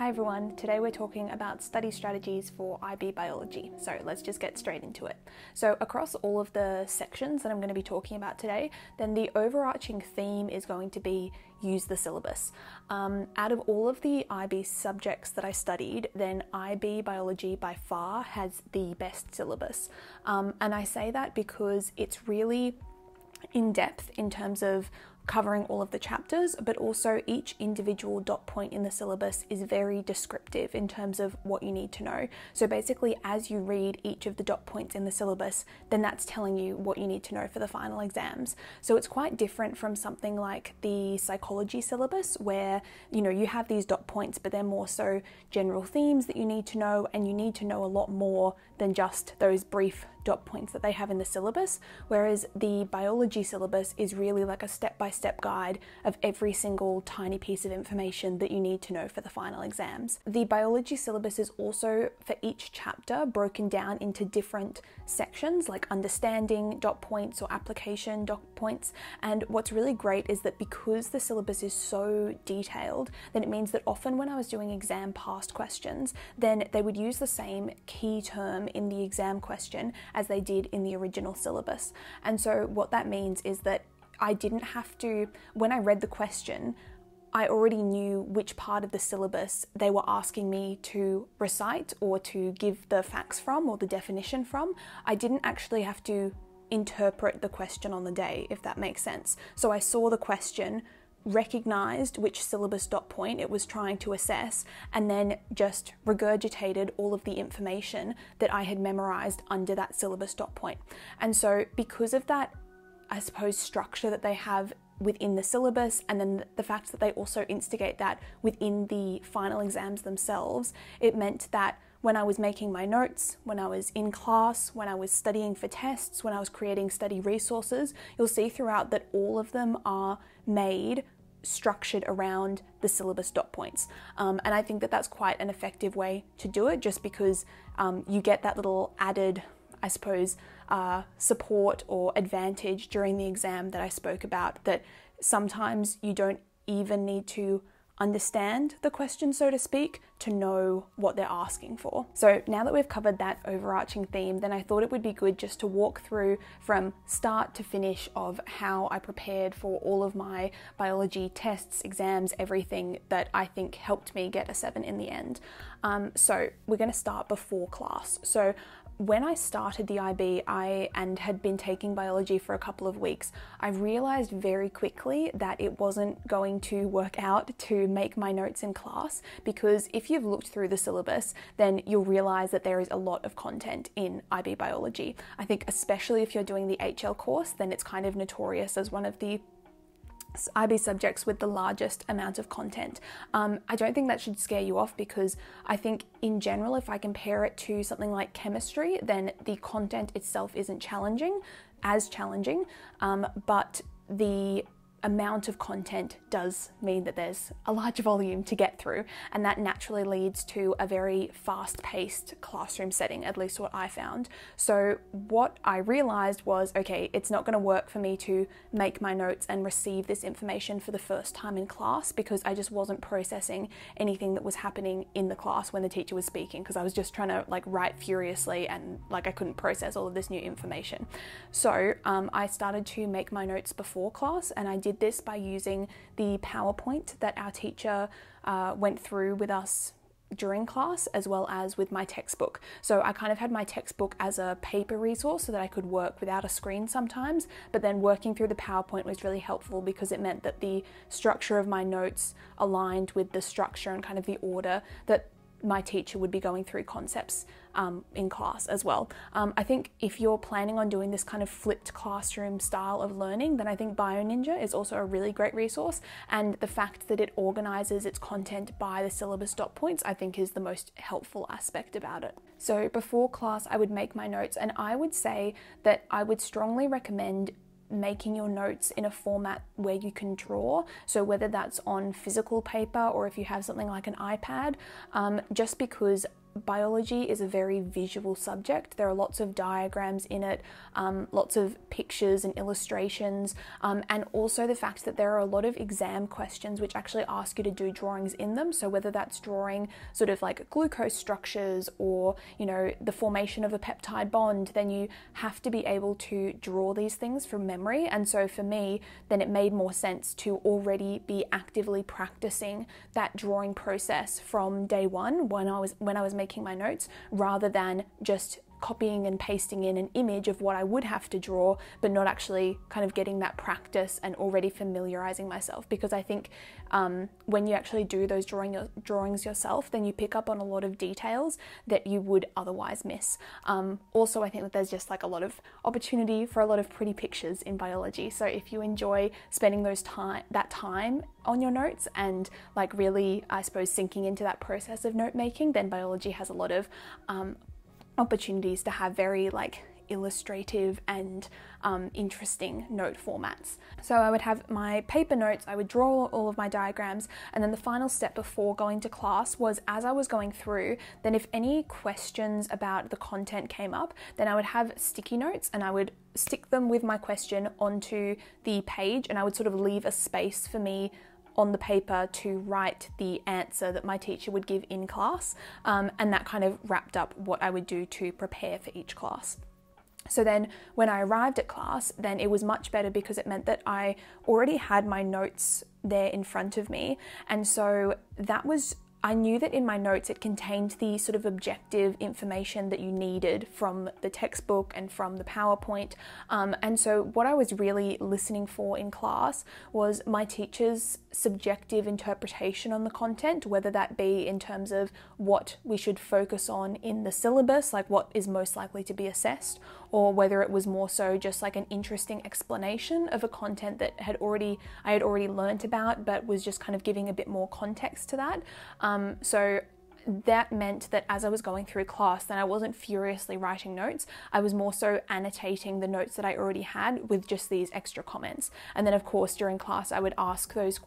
Hi everyone, today we're talking about study strategies for IB biology. So let's just get straight into it. So, across all of the sections that I'm going to be talking about today, then the overarching theme is going to be use the syllabus. Um, out of all of the IB subjects that I studied, then IB biology by far has the best syllabus. Um, and I say that because it's really in depth in terms of covering all of the chapters, but also each individual dot point in the syllabus is very descriptive in terms of what you need to know. So basically, as you read each of the dot points in the syllabus, then that's telling you what you need to know for the final exams. So it's quite different from something like the psychology syllabus, where you know you have these dot points, but they're more so general themes that you need to know, and you need to know a lot more than just those brief dot points that they have in the syllabus, whereas the biology syllabus is really like a step by step guide of every single tiny piece of information that you need to know for the final exams. The biology syllabus is also for each chapter broken down into different sections like understanding dot points or application dot points. And what's really great is that because the syllabus is so detailed, then it means that often when I was doing exam past questions, then they would use the same key term in the exam question as they did in the original syllabus. And so, what that means is that I didn't have to, when I read the question, I already knew which part of the syllabus they were asking me to recite or to give the facts from or the definition from. I didn't actually have to interpret the question on the day, if that makes sense. So I saw the question, recognized which syllabus dot point it was trying to assess, and then just regurgitated all of the information that I had memorized under that syllabus dot point. And so, because of that, I suppose, structure that they have within the syllabus, and then the fact that they also instigate that within the final exams themselves, it meant that when I was making my notes, when I was in class, when I was studying for tests, when I was creating study resources, you'll see throughout that all of them are made structured around the syllabus dot points. Um, and I think that that's quite an effective way to do it just because um, you get that little added, I suppose, uh, support or advantage during the exam that I spoke about that sometimes you don't even need to understand the question, so to speak, to know what they're asking for. So now that we've covered that overarching theme, then I thought it would be good just to walk through from start to finish of how I prepared for all of my biology tests, exams, everything that I think helped me get a seven in the end. Um, so we're going to start before class. So when I started the IB, I and had been taking biology for a couple of weeks, I realized very quickly that it wasn't going to work out to make my notes in class because if you've looked through the syllabus, then you'll realize that there is a lot of content in IB biology. I think especially if you're doing the HL course, then it's kind of notorious as one of the IB subjects with the largest amount of content. Um, I don't think that should scare you off because I think, in general, if I compare it to something like chemistry, then the content itself isn't challenging, as challenging, um, but the amount of content does mean that there's a large volume to get through, and that naturally leads to a very fast paced classroom setting, at least what I found. So, what I realized was okay, it's not going to work for me to make my notes and receive this information for the first time in class because I just wasn't processing anything that was happening in the class when the teacher was speaking because I was just trying to like write furiously and like I couldn't process all of this new information. So, um, I started to make my notes before class and I did did this by using the PowerPoint that our teacher uh, went through with us during class as well as with my textbook. So I kind of had my textbook as a paper resource so that I could work without a screen sometimes, but then working through the PowerPoint was really helpful because it meant that the structure of my notes aligned with the structure and kind of the order that my teacher would be going through concepts um, in class as well. Um, I think if you're planning on doing this kind of flipped classroom style of learning, then I think BioNinja is also a really great resource. And the fact that it organizes its content by the syllabus dot points, I think, is the most helpful aspect about it. So before class, I would make my notes, and I would say that I would strongly recommend making your notes in a format where you can draw. So, whether that's on physical paper or if you have something like an iPad, um, just because biology is a very visual subject. There are lots of diagrams in it, um, lots of pictures and illustrations, um, and also the fact that there are a lot of exam questions which actually ask you to do drawings in them. So whether that's drawing sort of like glucose structures or you know the formation of a peptide bond, then you have to be able to draw these things from memory. And so for me, then it made more sense to already be actively practicing that drawing process from day one when I was when I was making my notes rather than just copying and pasting in an image of what I would have to draw, but not actually kind of getting that practice and already familiarizing myself. Because I think um, when you actually do those drawing drawings yourself, then you pick up on a lot of details that you would otherwise miss. Um, also, I think that there's just like a lot of opportunity for a lot of pretty pictures in biology. So if you enjoy spending those time that time on your notes and like really, I suppose, sinking into that process of note making, then biology has a lot of um, opportunities to have very like illustrative and um, interesting note formats. So I would have my paper notes, I would draw all of my diagrams, and then the final step before going to class was as I was going through, then if any questions about the content came up, then I would have sticky notes and I would stick them with my question onto the page and I would sort of leave a space for me on the paper to write the answer that my teacher would give in class, um, and that kind of wrapped up what I would do to prepare for each class. So then, when I arrived at class, then it was much better because it meant that I already had my notes there in front of me, and so that was I knew that in my notes it contained the sort of objective information that you needed from the textbook and from the PowerPoint. Um, and so, what I was really listening for in class was my teacher's subjective interpretation on the content, whether that be in terms of what we should focus on in the syllabus, like what is most likely to be assessed, or whether it was more so just like an interesting explanation of a content that had already I had already learnt about, but was just kind of giving a bit more context to that. Um, so that meant that as I was going through class, then I wasn't furiously writing notes. I was more so annotating the notes that I already had with just these extra comments. And then, of course, during class, I would ask those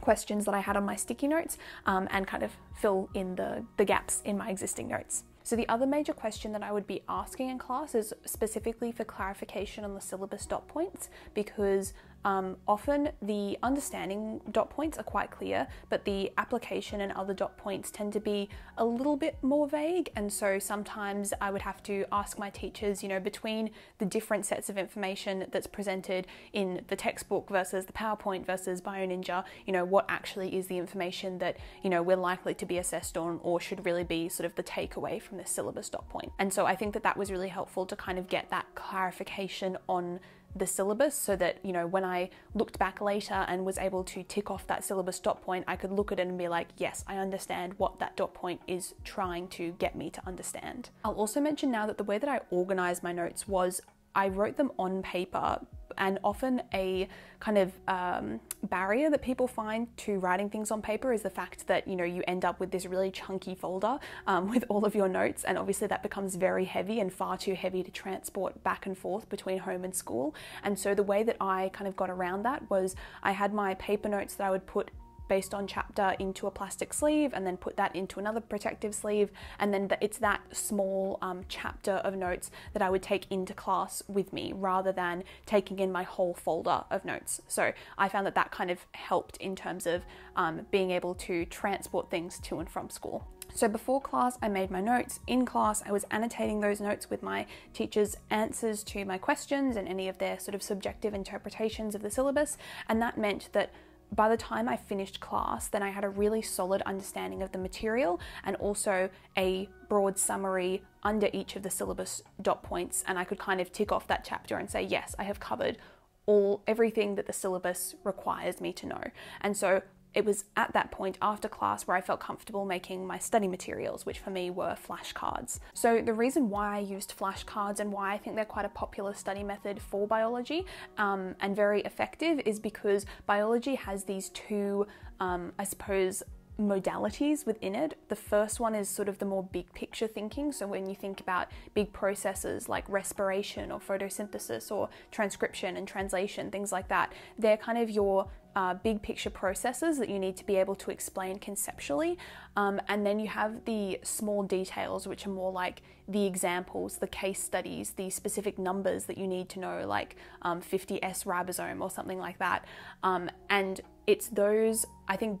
questions that I had on my sticky notes um, and kind of fill in the, the gaps in my existing notes. So, the other major question that I would be asking in class is specifically for clarification on the syllabus dot points because um, often the understanding dot points are quite clear, but the application and other dot points tend to be a little bit more vague. And so sometimes I would have to ask my teachers, you know, between the different sets of information that's presented in the textbook versus the PowerPoint versus BioNinja, you know, what actually is the information that, you know, we're likely to be assessed on or should really be sort of the takeaway from the syllabus dot point. And so I think that that was really helpful to kind of get that clarification on the syllabus so that you know when I looked back later and was able to tick off that syllabus dot point I could look at it and be like yes I understand what that dot point is trying to get me to understand. I'll also mention now that the way that I organized my notes was I wrote them on paper and often a kind of um, barrier that people find to writing things on paper is the fact that you know you end up with this really chunky folder um, with all of your notes and obviously that becomes very heavy and far too heavy to transport back and forth between home and school. And so the way that i kind of got around that was i had my paper notes that i would put based on chapter into a plastic sleeve and then put that into another protective sleeve. And then it's that small um, chapter of notes that I would take into class with me rather than taking in my whole folder of notes. So I found that that kind of helped in terms of um, being able to transport things to and from school. So before class, I made my notes. In class, I was annotating those notes with my teacher's answers to my questions and any of their sort of subjective interpretations of the syllabus. And that meant that by the time I finished class, then I had a really solid understanding of the material and also a broad summary under each of the syllabus dot points. And I could kind of tick off that chapter and say, yes, I have covered all everything that the syllabus requires me to know. And so it was at that point after class where I felt comfortable making my study materials, which for me were flashcards. So, the reason why I used flashcards and why I think they're quite a popular study method for biology um, and very effective is because biology has these two, um, I suppose, modalities within it. The first one is sort of the more big picture thinking. So, when you think about big processes like respiration or photosynthesis or transcription and translation, things like that, they're kind of your uh, big picture processes that you need to be able to explain conceptually. Um, and then you have the small details, which are more like the examples, the case studies, the specific numbers that you need to know, like um, 50S ribosome or something like that. Um, and it's those, I think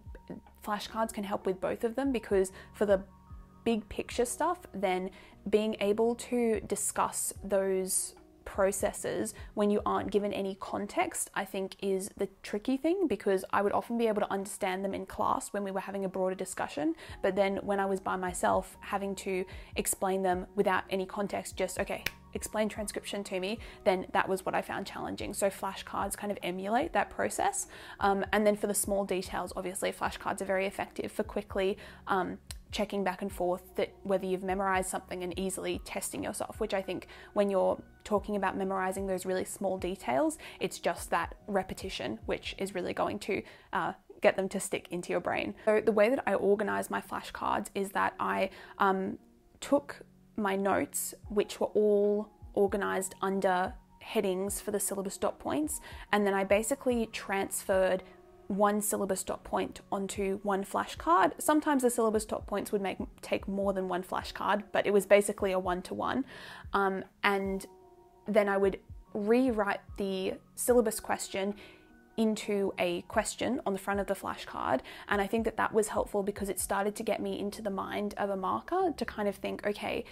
flashcards can help with both of them because for the big picture stuff, then being able to discuss those processes when you aren't given any context, I think is the tricky thing because I would often be able to understand them in class when we were having a broader discussion. But then when I was by myself, having to explain them without any context, just okay, explain transcription to me, then that was what I found challenging. So flashcards kind of emulate that process. Um, and then for the small details, obviously, flashcards are very effective for quickly um, checking back and forth that whether you've memorized something and easily testing yourself, which I think when you're talking about memorizing those really small details, it's just that repetition, which is really going to uh, get them to stick into your brain. So, the way that I organize my flashcards is that I um, took my notes, which were all organized under headings for the syllabus dot points, and then I basically transferred one syllabus dot point onto one flashcard. Sometimes the syllabus dot points would make take more than one flashcard, but it was basically a one to one. And then I would rewrite the syllabus question into a question on the front of the flashcard. And I think that that was helpful because it started to get me into the mind of a marker to kind of think, okay,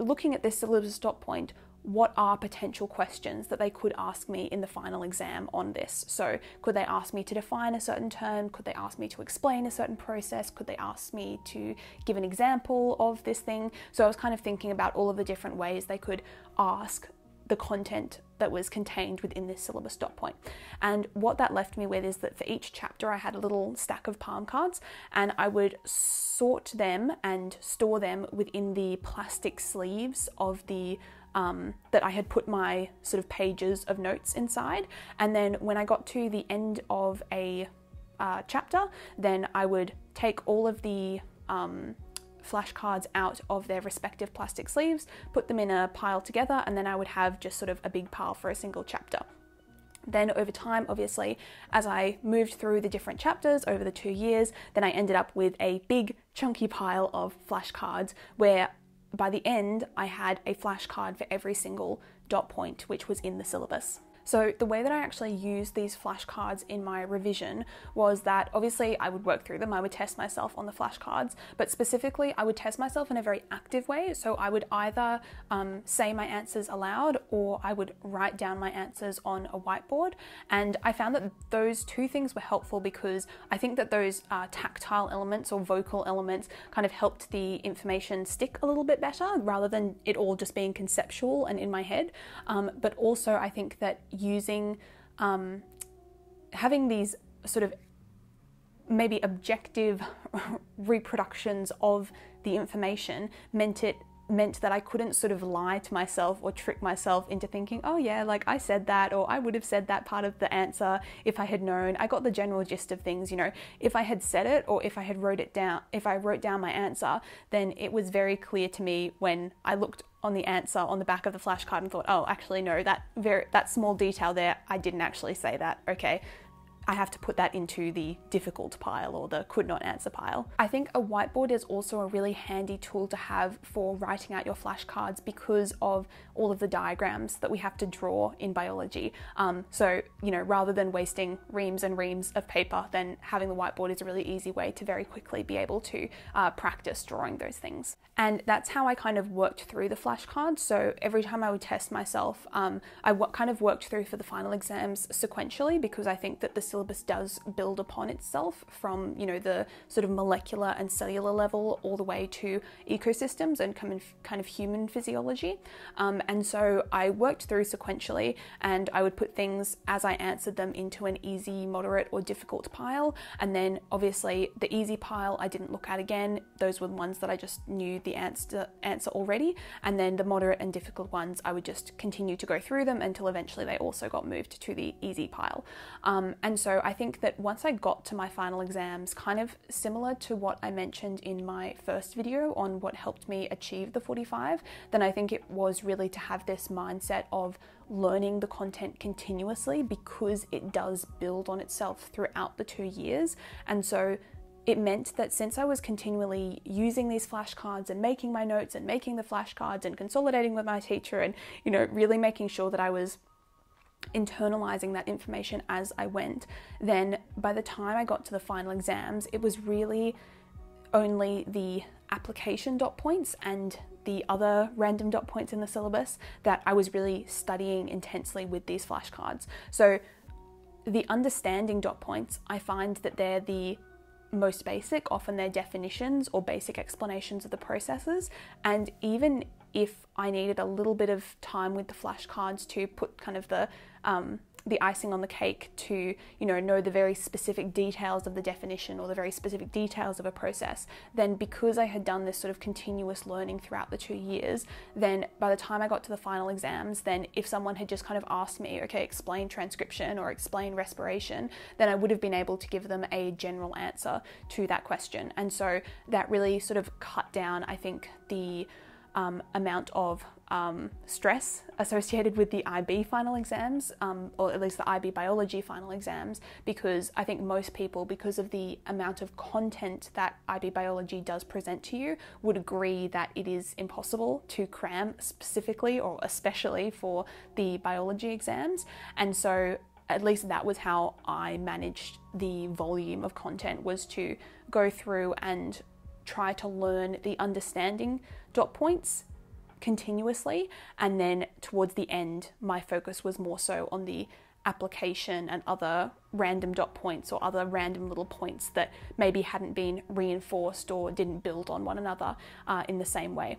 looking at this syllabus dot point, what are potential questions that they could ask me in the final exam on this? So, could they ask me to define a certain term? Could they ask me to explain a certain process? Could they ask me to give an example of this thing? So, I was kind of thinking about all of the different ways they could ask the content that was contained within this syllabus dot point. And what that left me with is that for each chapter, I had a little stack of palm cards and I would sort them and store them within the plastic sleeves of the um, that I had put my sort of pages of notes inside. And then when I got to the end of a uh, chapter, then I would take all of the um, flashcards out of their respective plastic sleeves, put them in a pile together, and then I would have just sort of a big pile for a single chapter. Then, over time, obviously, as I moved through the different chapters over the two years, then I ended up with a big chunky pile of flashcards where by the end, I had a flashcard for every single dot point which was in the syllabus. So, the way that I actually used these flashcards in my revision was that obviously I would work through them, I would test myself on the flashcards, but specifically I would test myself in a very active way. So, I would either um, say my answers aloud or I would write down my answers on a whiteboard. And I found that those two things were helpful because I think that those uh, tactile elements or vocal elements kind of helped the information stick a little bit better rather than it all just being conceptual and in my head. Um, but also, I think that using um, having these sort of maybe objective reproductions of the information meant it meant that I couldn't sort of lie to myself or trick myself into thinking, oh yeah, like I said that, or I would have said that part of the answer if I had known. I got the general gist of things, you know. If I had said it or if I had wrote it down, if I wrote down my answer, then it was very clear to me when I looked on the answer on the back of the flashcard and thought, oh, actually no, that very that small detail there, I didn't actually say that. Okay, I have to put that into the difficult pile or the could not answer pile. I think a whiteboard is also a really handy tool to have for writing out your flashcards because of all of the diagrams that we have to draw in biology. Um, so, you know, rather than wasting reams and reams of paper, then having the whiteboard is a really easy way to very quickly be able to uh, practice drawing those things. And that's how I kind of worked through the flashcards. So every time I would test myself, um, I kind of worked through for the final exams sequentially because I think that the syllabus does build upon itself from you know the sort of molecular and cellular level all the way to ecosystems and kind of human physiology. Um, and so I worked through sequentially, and I would put things as I answered them into an easy, moderate, or difficult pile. And then obviously the easy pile I didn't look at again. Those were the ones that I just knew the answer answer already. And then the moderate and difficult ones I would just continue to go through them until eventually they also got moved to the easy pile. Um, and so I think that once I got to my final exams, kind of similar to what I mentioned in my first video on what helped me achieve the 45, then I think it was really to have this mindset of learning the content continuously because it does build on itself throughout the two years. And so it meant that since I was continually using these flashcards and making my notes and making the flashcards and consolidating with my teacher and, you know, really making sure that I was internalizing that information as I went, then by the time I got to the final exams, it was really only the application dot points and the other random dot points in the syllabus that I was really studying intensely with these flashcards. So the understanding dot points, I find that they're the most basic, often they're definitions or basic explanations of the processes. And even if I needed a little bit of time with the flashcards to put kind of the um, the icing on the cake to you know know the very specific details of the definition or the very specific details of a process. Then because i had done this sort of continuous learning throughout the two years then by the time i got to the final exams then if someone had just kind of asked me okay explain transcription or explain respiration then i would have been able to give them a general answer to that question. And so that really sort of cut down i think the um, amount of um, stress associated with the IB final exams, um, or at least the IB biology final exams, because I think most people, because of the amount of content that IB biology does present to you, would agree that it is impossible to cram specifically or especially for the biology exams. And so at least that was how I managed the volume of content was to go through and try to learn the understanding dot points continuously. And then towards the end, my focus was more so on the application and other random dot points or other random little points that maybe hadn't been reinforced or didn't build on one another uh, in the same way.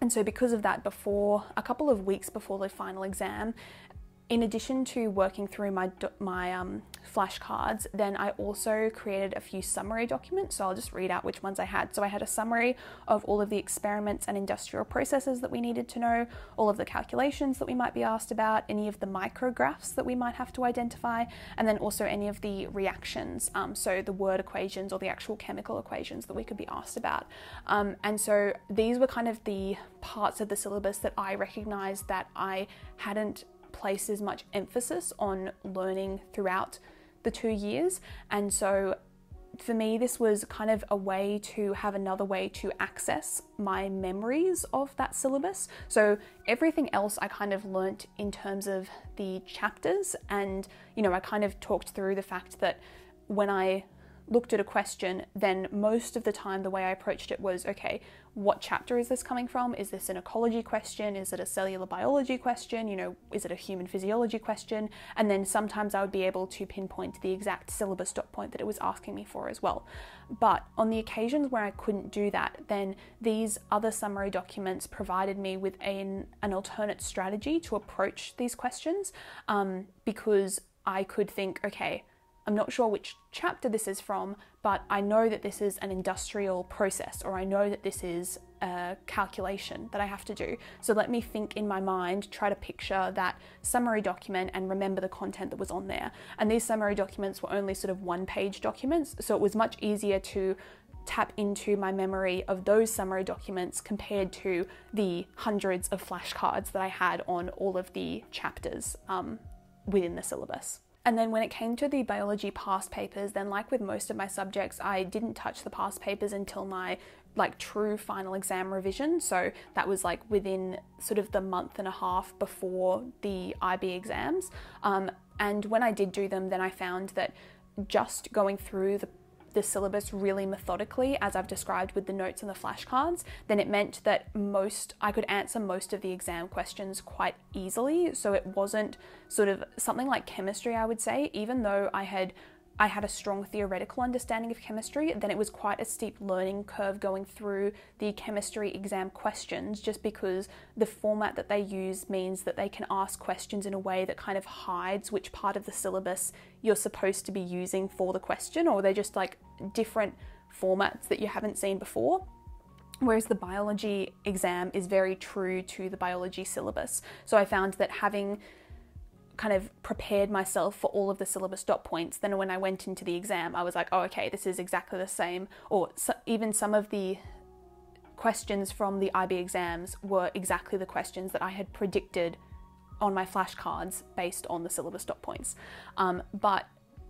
And so, because of that, before a couple of weeks before the final exam, in addition to working through my my um, flashcards, then I also created a few summary documents. So I'll just read out which ones I had. So I had a summary of all of the experiments and industrial processes that we needed to know, all of the calculations that we might be asked about, any of the micrographs that we might have to identify, and then also any of the reactions. Um, so the word equations or the actual chemical equations that we could be asked about. Um, and so these were kind of the parts of the syllabus that I recognized that I hadn't place as much emphasis on learning throughout the two years. And so for me, this was kind of a way to have another way to access my memories of that syllabus. So everything else I kind of learnt in terms of the chapters, and you know, I kind of talked through the fact that when I looked at a question, then most of the time the way I approached it was okay, what chapter is this coming from? Is this an ecology question? Is it a cellular biology question? You know, is it a human physiology question? And then sometimes I would be able to pinpoint the exact syllabus dot point that it was asking me for as well. But on the occasions where I couldn't do that, then these other summary documents provided me with an, an alternate strategy to approach these questions um, because I could think, okay, I'm not sure which chapter this is from, but I know that this is an industrial process, or I know that this is a calculation that I have to do. So let me think in my mind, try to picture that summary document and remember the content that was on there. And these summary documents were only sort of one page documents, so it was much easier to tap into my memory of those summary documents compared to the hundreds of flashcards that I had on all of the chapters um, within the syllabus. And then when it came to the biology past papers, then like with most of my subjects, I didn't touch the past papers until my like true final exam revision. So that was like within sort of the month and a half before the IB exams. Um, and when I did do them, then I found that just going through the the syllabus really methodically, as I've described with the notes and the flashcards, then it meant that most I could answer most of the exam questions quite easily. So it wasn't sort of something like chemistry, I would say, even though I had I had a strong theoretical understanding of chemistry, then it was quite a steep learning curve going through the chemistry exam questions just because the format that they use means that they can ask questions in a way that kind of hides which part of the syllabus you're supposed to be using for the question, or they're just like different formats that you haven't seen before. Whereas the biology exam is very true to the biology syllabus. So I found that having kind of prepared myself for all of the syllabus dot points, then when I went into the exam, I was like, oh, okay, this is exactly the same. Or so, even some of the questions from the IB exams were exactly the questions that I had predicted on my flashcards based on the syllabus dot points. Um, but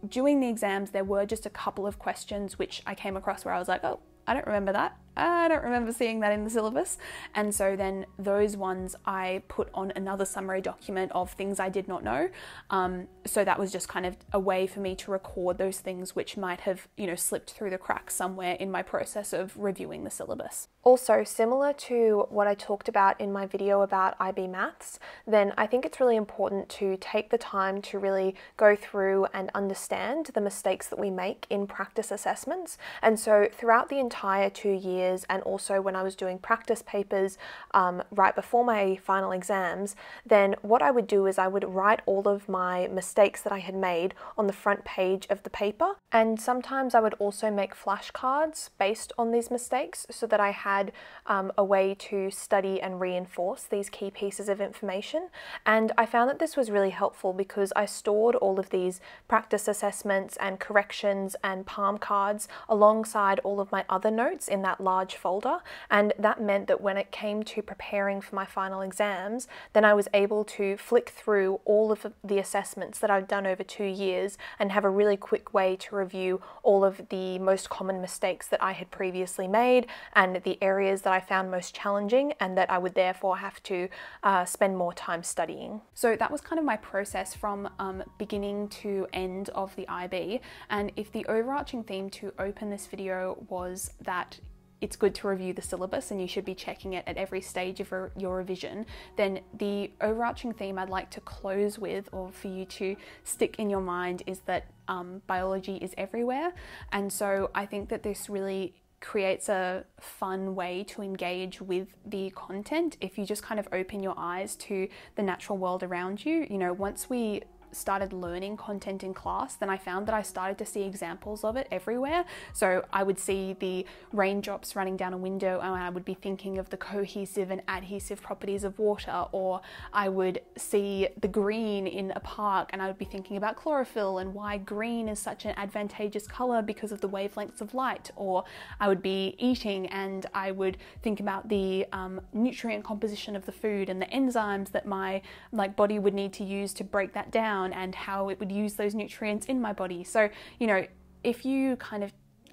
during the exams, there were just a couple of questions which I came across where I was like, oh, I don't remember that. I don't remember seeing that in the syllabus. And so then those ones I put on another summary document of things I did not know. Um, so that was just kind of a way for me to record those things which might have, you know, slipped through the cracks somewhere in my process of reviewing the syllabus. Also, similar to what I talked about in my video about IB Maths, then I think it's really important to take the time to really go through and understand the mistakes that we make in practice assessments. And so throughout the entire two years, and also when I was doing practice papers um, right before my final exams, then what I would do is I would write all of my mistakes that I had made on the front page of the paper. And sometimes I would also make flashcards based on these mistakes so that I had um, a way to study and reinforce these key pieces of information. And I found that this was really helpful because I stored all of these practice assessments and corrections and palm cards alongside all of my other notes in that large folder. And that meant that when it came to preparing for my final exams, then I was able to flick through all of the assessments that I've done over two years and have a really quick way to review all of the most common mistakes that I had previously made and the areas that I found most challenging and that I would therefore have to uh, spend more time studying. So that was kind of my process from um, beginning to end of the IB. And if the overarching theme to open this video was that it's good to review the syllabus and you should be checking it at every stage of your revision, then the overarching theme I'd like to close with, or for you to stick in your mind, is that um, biology is everywhere. And so I think that this really creates a fun way to engage with the content if you just kind of open your eyes to the natural world around you. You know, once we started learning content in class, then I found that I started to see examples of it everywhere. So I would see the raindrops running down a window and I would be thinking of the cohesive and adhesive properties of water, or I would see the green in a park and I would be thinking about chlorophyll and why green is such an advantageous color because of the wavelengths of light, or I would be eating and I would think about the um, nutrient composition of the food and the enzymes that my like body would need to use to break that down down and how it would use those nutrients in my body. So, you know, if you kind of,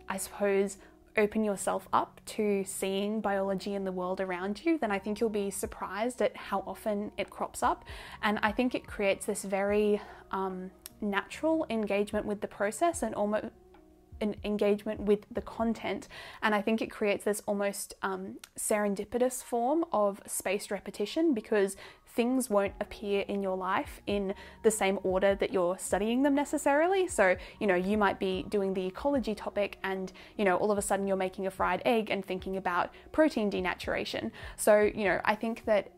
I suppose, open yourself up to seeing biology in the world around you, then I think you'll be surprised at how often it crops up. And I think it creates this very um, natural engagement with the process and almost an engagement with the content. And I think it creates this almost um, serendipitous form of spaced repetition because things won't appear in your life in the same order that you're studying them necessarily. So, you know, you might be doing the ecology topic and, you know, all of a sudden you're making a fried egg and thinking about protein denaturation. So, you know, I think that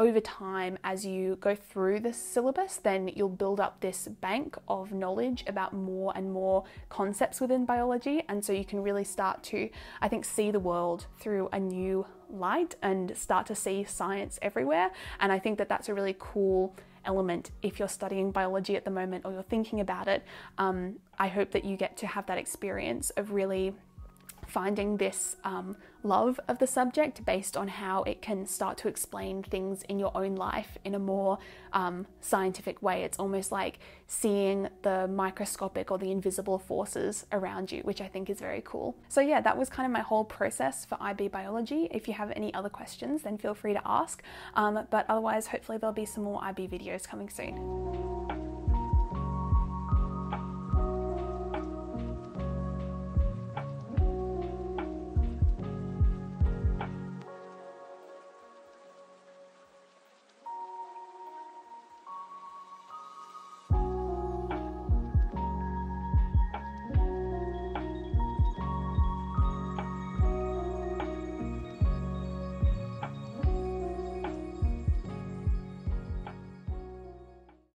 over time, as you go through the syllabus, then you'll build up this bank of knowledge about more and more concepts within biology. And so you can really start to, I think, see the world through a new light and start to see science everywhere. And I think that that's a really cool element if you're studying biology at the moment or you're thinking about it. Um, I hope that you get to have that experience of really finding this um, love of the subject based on how it can start to explain things in your own life in a more um, scientific way. It's almost like seeing the microscopic or the invisible forces around you, which I think is very cool. So, yeah, that was kind of my whole process for IB biology. If you have any other questions, then feel free to ask. Um, but otherwise, hopefully, there'll be some more IB videos coming soon.